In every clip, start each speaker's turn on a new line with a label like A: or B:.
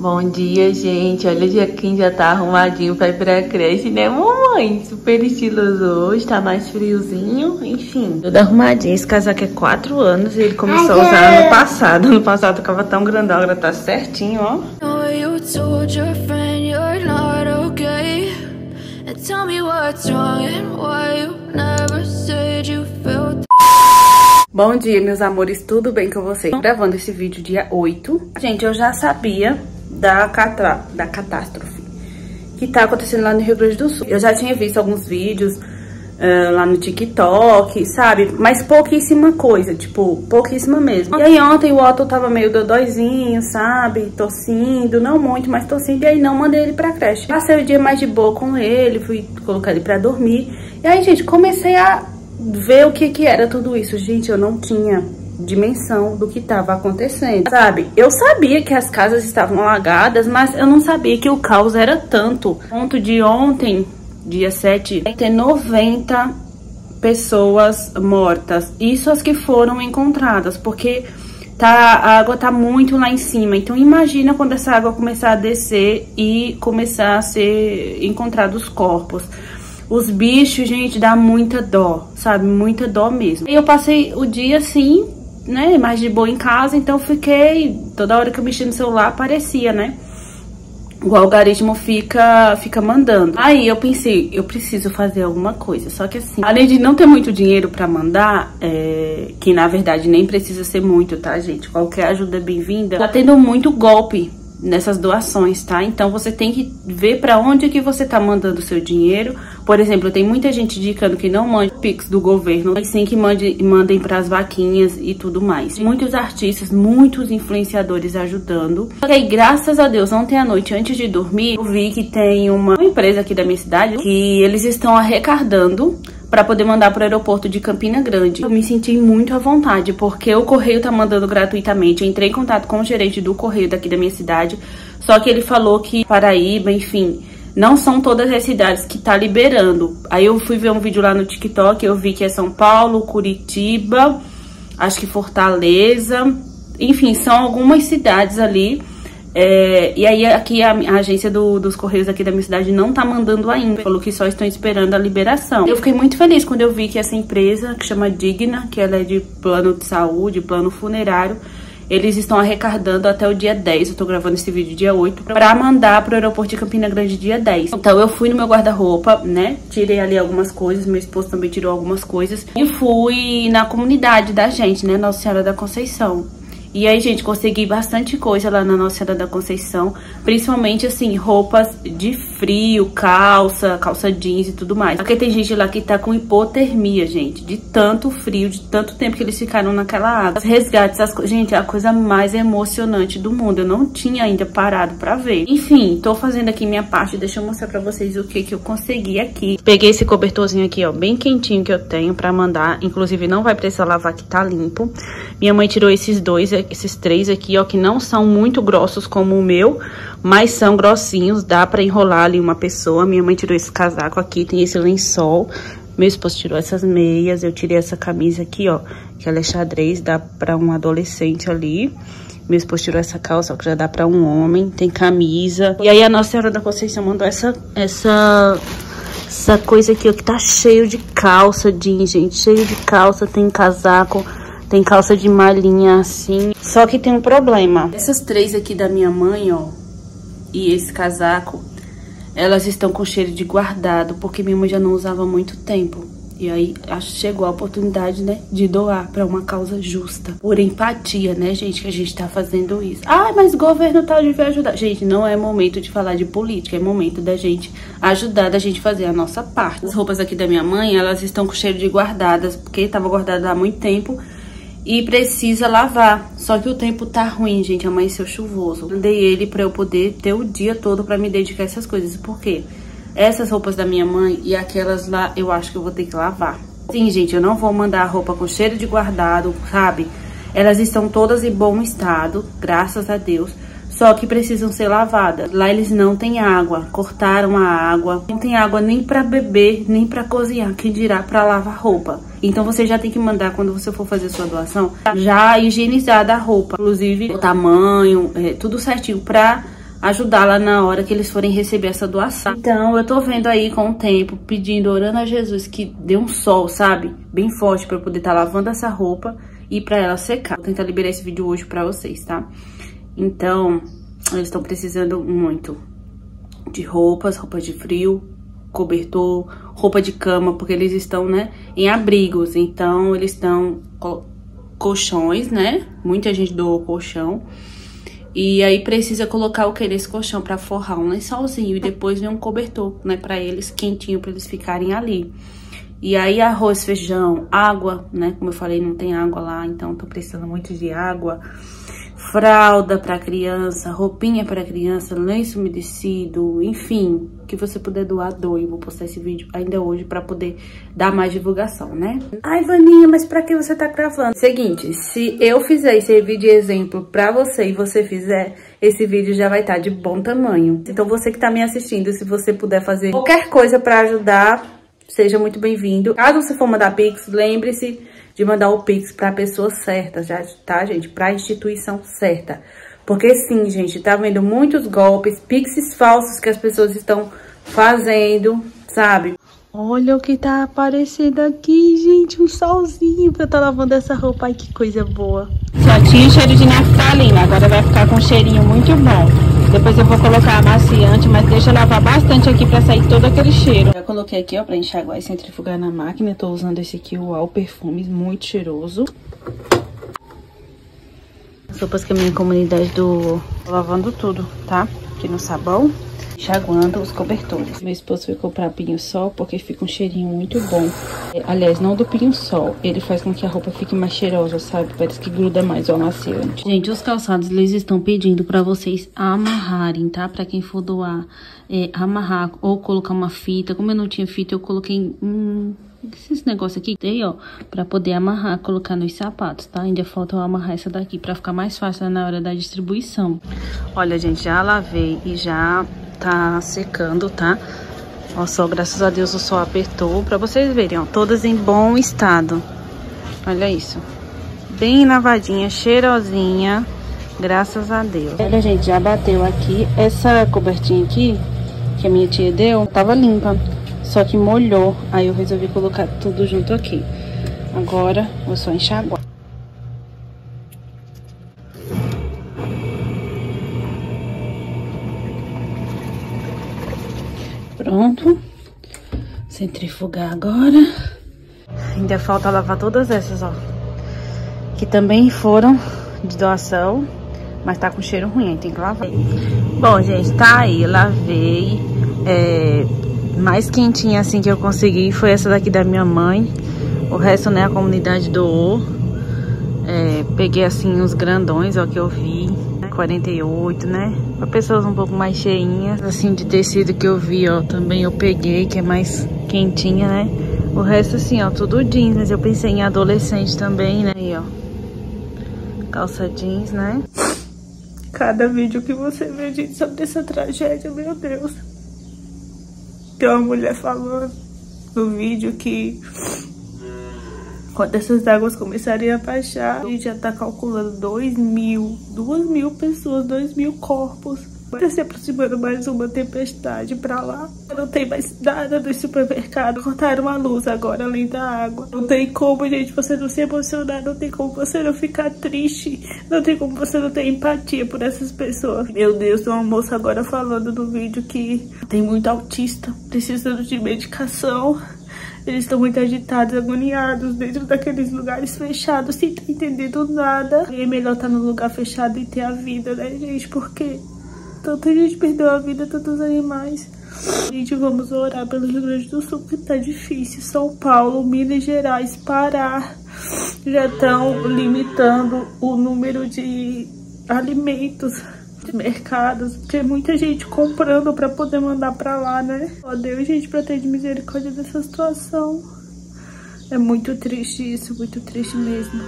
A: Bom dia, gente. Olha já quem já tá arrumadinho pra ir pra creche, né, mamãe? Super estiloso hoje, tá mais friozinho, enfim. Tudo arrumadinho. Esse casaco é 4 anos e ele começou a usar ano passado. Ano passado ficava tão grandão, agora tá certinho, ó. Bom dia, meus amores, tudo bem com vocês? Tô gravando esse vídeo dia 8. Gente, eu já sabia da, catra, da catástrofe que tá acontecendo lá no Rio Grande do Sul. Eu já tinha visto alguns vídeos uh, lá no TikTok, sabe? Mas pouquíssima coisa, tipo, pouquíssima mesmo. E aí ontem o Otto tava meio dodóizinho, sabe? Tossindo, não muito, mas tossindo. E aí não mandei ele pra creche. Passei o dia mais de boa com ele, fui colocar ele pra dormir. E aí, gente, comecei a ver o que que era tudo isso. Gente, eu não tinha dimensão do que estava acontecendo, sabe? Eu sabia que as casas estavam alagadas, mas eu não sabia que o caos era tanto. Ponto de ontem, dia 7, ter 90 pessoas mortas. Isso as que foram encontradas, porque tá, a água tá muito lá em cima. Então imagina quando essa água começar a descer e começar a ser encontrados corpos. Os bichos, gente, dá muita dó, sabe? Muita dó mesmo. E eu passei o dia assim, né, mais de boa em casa, então fiquei, toda hora que eu mexia no celular aparecia, né? O algoritmo fica, fica mandando. Aí eu pensei, eu preciso fazer alguma coisa. Só que assim, além de não ter muito dinheiro pra mandar, é, que na verdade nem precisa ser muito, tá, gente? Qualquer ajuda é bem-vinda. Tá tendo muito golpe nessas doações, tá? Então você tem que ver para onde que você tá mandando o seu dinheiro. Por exemplo, tem muita gente indicando que não mande Pix do governo, mas sim que mande, mandem para as vaquinhas e tudo mais. Muitos artistas, muitos influenciadores ajudando. E aí, graças a Deus, ontem à noite, antes de dormir, eu vi que tem uma empresa aqui da minha cidade que eles estão arrecadando para poder mandar para o aeroporto de Campina Grande. Eu me senti muito à vontade, porque o correio tá mandando gratuitamente. Eu entrei em contato com o gerente do correio daqui da minha cidade, só que ele falou que Paraíba, enfim, não são todas as cidades que tá liberando. Aí eu fui ver um vídeo lá no TikTok, eu vi que é São Paulo, Curitiba, acho que Fortaleza, enfim, são algumas cidades ali é, e aí aqui a, a agência do, dos Correios aqui da minha cidade não tá mandando ainda. Falou que só estão esperando a liberação. Eu fiquei muito feliz quando eu vi que essa empresa, que chama Digna, que ela é de plano de saúde, plano funerário, eles estão arrecadando até o dia 10. Eu tô gravando esse vídeo dia 8 pra mandar pro aeroporto de Campina Grande dia 10. Então eu fui no meu guarda-roupa, né? Tirei ali algumas coisas, meu esposo também tirou algumas coisas. E fui na comunidade da gente, né? Nossa Senhora da Conceição. E aí, gente, consegui bastante coisa lá na Nossa Senhora da Conceição. Principalmente, assim, roupas de frio, calça, calça jeans e tudo mais. Porque tem gente lá que tá com hipotermia, gente. De tanto frio, de tanto tempo que eles ficaram naquela água. Os resgates, as Gente, é a coisa mais emocionante do mundo. Eu não tinha ainda parado pra ver. Enfim, tô fazendo aqui minha parte. Deixa eu mostrar pra vocês o que que eu consegui aqui. Peguei esse cobertorzinho aqui, ó, bem quentinho que eu tenho pra mandar. Inclusive, não vai precisar lavar, que tá limpo. Minha mãe tirou esses dois esses três aqui, ó, que não são muito grossos como o meu, mas são grossinhos, dá pra enrolar ali uma pessoa. Minha mãe tirou esse casaco aqui, tem esse lençol. Meu esposo tirou essas meias, eu tirei essa camisa aqui, ó, que ela é xadrez, dá pra um adolescente ali. Meu esposo tirou essa calça, ó, que já dá pra um homem, tem camisa. E aí a Nossa Senhora da Conceição mandou essa, essa, essa coisa aqui, ó, que tá cheio de calça jeans, gente, cheio de calça, tem casaco tem calça de malhinha assim. Só que tem um problema. Essas três aqui da minha mãe, ó, e esse casaco, elas estão com cheiro de guardado, porque minha mãe já não usava há muito tempo. E aí chegou a oportunidade, né, de doar para uma causa justa. Por empatia, né, gente, que a gente tá fazendo isso. Ah, mas o governo tal devia ajudar. Gente, não é momento de falar de política, é momento da gente ajudar, da gente fazer a nossa parte. As roupas aqui da minha mãe, elas estão com cheiro de guardadas, porque tava guardada há muito tempo e precisa lavar. Só que o tempo tá ruim, gente, amanheceu chuvoso. Mandei ele pra eu poder ter o dia todo pra me dedicar a essas coisas. Por quê? Essas roupas da minha mãe e aquelas lá, eu acho que eu vou ter que lavar. Sim, gente, eu não vou mandar a roupa com cheiro de guardado, sabe? Elas estão todas em bom estado, graças a Deus só que precisam ser lavadas. Lá eles não têm água, cortaram a água, não tem água nem para beber, nem para cozinhar, que dirá para lavar roupa. Então você já tem que mandar quando você for fazer sua doação, já higienizada a roupa, inclusive o tamanho, é, tudo certinho para ajudar lá na hora que eles forem receber essa doação. Então, eu tô vendo aí com o tempo, pedindo, orando a Jesus que dê um sol, sabe? Bem forte pra eu poder estar tá lavando essa roupa e pra ela secar. Vou tentar liberar esse vídeo hoje pra vocês, tá? Então, eles estão precisando muito de roupas, roupas de frio, cobertor, roupa de cama, porque eles estão, né, em abrigos. Então, eles estão colchões, né? Muita gente doou colchão. E aí precisa colocar o que nesse colchão para forrar um lençolzinho e depois vem um cobertor, né, para eles quentinho para eles ficarem ali. E aí arroz, feijão, água, né? Como eu falei, não tem água lá, então tô precisando muito de água fralda para criança, roupinha para criança, lenço umedecido, enfim, que você puder doar, doe. Vou postar esse vídeo ainda hoje para poder dar mais divulgação, né? Ai, Vaninha, mas para que você tá gravando? Seguinte, se eu fizer esse vídeo de exemplo para você e você fizer, esse vídeo já vai estar tá de bom tamanho. Então você que tá me assistindo, se você puder fazer qualquer coisa para ajudar, seja muito bem-vindo. Caso você for mandar Pix, lembre-se de mandar o Pix para a pessoa certa, já, tá, gente? Para a instituição certa. Porque sim, gente, tá vendo muitos golpes, Pixes falsos que as pessoas estão fazendo, sabe? Olha o que tá aparecendo aqui, gente, um solzinho pra eu tá lavando essa roupa. Ai, que coisa boa. Já tinha cheiro de naftalina, agora vai ficar com um cheirinho muito bom. Depois eu vou colocar amaciante, mas deixa lavar bastante aqui pra sair todo aquele cheiro. Já coloquei aqui, ó, pra enxaguar e centrifugar na máquina. Tô usando esse aqui, o Al Perfumes, muito cheiroso. As roupas que a minha comunidade do... Tô lavando tudo, tá? Aqui no sabão enxaguando os cobertores. Meu esposo foi comprar pinho-sol porque fica um cheirinho muito bom. É, aliás, não do pinho-sol, ele faz com que a roupa fique mais cheirosa, sabe? Parece que gruda mais o amaciante. Gente, os calçados, eles estão pedindo pra vocês amarrarem, tá? Pra quem for doar, é, amarrar ou colocar uma fita. Como eu não tinha fita, eu coloquei... Hum, esse negócio aqui tem, ó, pra poder amarrar, colocar nos sapatos, tá? Ainda falta eu amarrar essa daqui pra ficar mais fácil na hora da distribuição. Olha, gente, já lavei e já tá secando, tá? Ó, só, graças a Deus o sol apertou. Pra vocês verem, ó, todas em bom estado. Olha isso. Bem lavadinha, cheirosinha. Graças a Deus. Olha, gente, já bateu aqui. Essa cobertinha aqui, que a minha tia deu, tava limpa. Só que molhou. Aí eu resolvi colocar tudo junto aqui. Agora, vou só enxaguar. Centrifugar agora. Ainda falta lavar todas essas, ó. Que também foram de doação. Mas tá com cheiro ruim, tem que lavar. Bom, gente, tá aí. Lavei. É, mais quentinha assim que eu consegui foi essa daqui da minha mãe. O resto, né, a comunidade doou. É, peguei assim os grandões, ó, que eu vi. 48, né? Para pessoas um pouco mais cheinhas, assim, de tecido que eu vi, ó, também eu peguei, que é mais quentinha, né? O resto, assim, ó, tudo jeans, mas eu pensei em adolescente também, né? Aí, ó, calça jeans, né? Cada vídeo que você vê, gente, sobre essa tragédia, meu Deus. Tem uma mulher falando no vídeo que quando essas águas começarem a baixar, a gente já tá calculando 2 mil, 2 mil pessoas, 2 mil corpos. Tá se aproximando mais uma tempestade pra lá. Não tem mais nada no supermercado. Cortaram a luz agora, além da água. Não tem como, gente, você não se emocionar. Não tem como você não ficar triste. Não tem como você não ter empatia por essas pessoas. Meu Deus, tem uma moça agora falando no vídeo que tem muito autista, precisando de medicação. Eles estão muito agitados, agoniados dentro daqueles lugares fechados, sem estar entendendo nada. E é melhor estar no lugar fechado e ter a vida, né, gente? Porque tanta gente perdeu a vida, tantos animais. Gente, vamos orar pelo Rio Grande do Sul, que tá difícil. São Paulo, Minas Gerais, Pará, já estão limitando o número de alimentos mercados, tem muita gente comprando pra poder mandar pra lá, né? Ó Deus, gente, pra ter de misericórdia dessa situação. É muito triste isso, muito triste mesmo.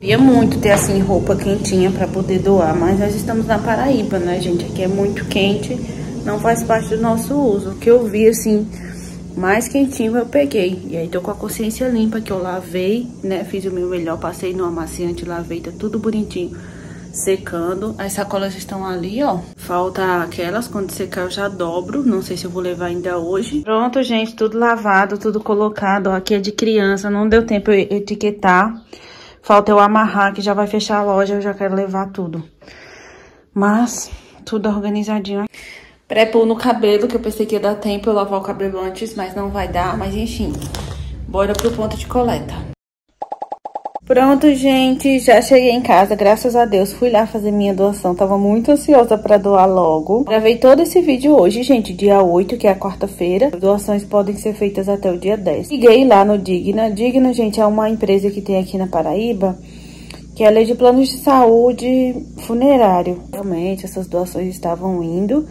A: Queria muito ter, assim, roupa quentinha pra poder doar, mas nós estamos na Paraíba, né, gente? Aqui é muito quente, não faz parte do nosso uso. O que eu vi, assim, mais quentinho eu peguei. E aí tô com a consciência limpa, que eu lavei, né? Fiz o meu melhor, passei no amaciante, lavei, tá tudo bonitinho secando. As sacolas estão ali, ó. Falta aquelas, quando secar eu já dobro. Não sei se eu vou levar ainda hoje. Pronto, gente, tudo lavado, tudo colocado. Ó, aqui é de criança, não deu tempo eu etiquetar. Falta eu amarrar, que já vai fechar a loja, eu já quero levar tudo. Mas, tudo organizadinho. Pré-pôr no cabelo, que eu pensei que ia dar tempo eu lavar o cabelo antes, mas não vai dar. Mas enfim, bora pro ponto de coleta. Pronto, gente, já cheguei em casa, graças a Deus, fui lá fazer minha doação, tava muito ansiosa pra doar logo. Gravei todo esse vídeo hoje, gente, dia 8, que é a quarta-feira. Doações podem ser feitas até o dia 10. Liguei lá no Digna. Digna, gente, é uma empresa que tem aqui na Paraíba, que é a lei de planos de saúde funerário. Realmente, essas doações estavam indo.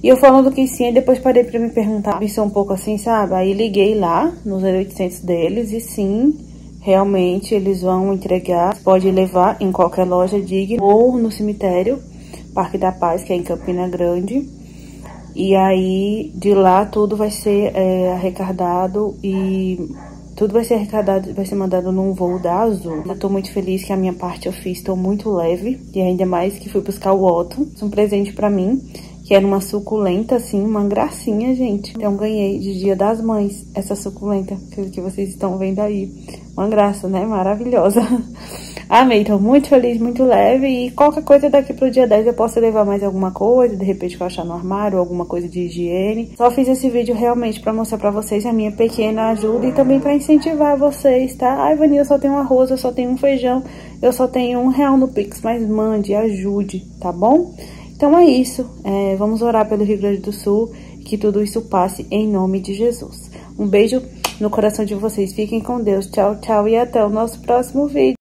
A: E eu falando que sim, depois parei pra me perguntar, é um pouco assim, sabe? Aí liguei lá, no 0800 deles, e sim realmente eles vão entregar, pode levar em qualquer loja digna ou no cemitério Parque da Paz, que é em Campina Grande. E aí, de lá, tudo vai ser é, arrecadado e tudo vai ser arrecadado, vai ser mandado num voo da Azul. Eu tô muito feliz que a minha parte eu fiz, tô muito leve. E ainda mais que fui buscar o Otto. É um presente pra mim que era uma suculenta, assim, uma gracinha, gente. Então, ganhei de Dia das Mães essa suculenta que vocês estão vendo aí. Uma graça, né? Maravilhosa. Amei, tô muito feliz, muito leve. E qualquer coisa daqui pro dia 10 eu posso levar mais alguma coisa, de repente que eu achar no armário, alguma coisa de higiene. Só fiz esse vídeo realmente pra mostrar pra vocês a minha pequena ajuda e também pra incentivar vocês, tá? Ai, Vani, eu só tenho arroz, eu só tenho um feijão, eu só tenho um real no Pix, mas mande, ajude, tá bom? Então é isso. É, vamos orar pelo Rio Grande do Sul, que tudo isso passe em nome de Jesus. Um beijo no coração de vocês. Fiquem com Deus. Tchau, tchau e até o nosso próximo vídeo.